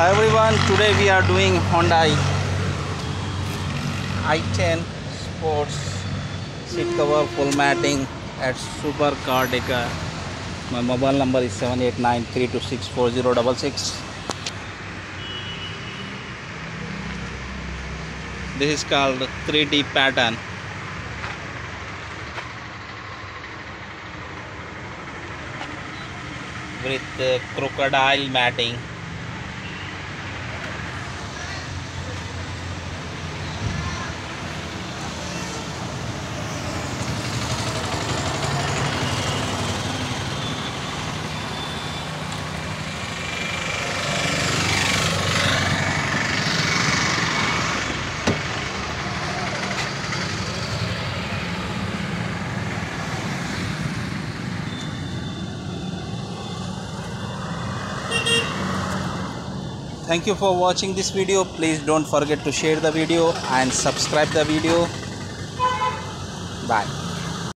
Hi everyone, today we are doing Hyundai i10 Sports seat cover full matting at Super Car Decor. My mobile number is 7893264066. This is called 3D pattern. With crocodile matting. Thank you for watching this video. Please don't forget to share the video and subscribe the video. Bye